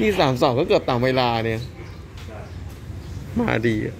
นี่สามสองก็เกือบต่างเวลาเนี่ย มาดีอะ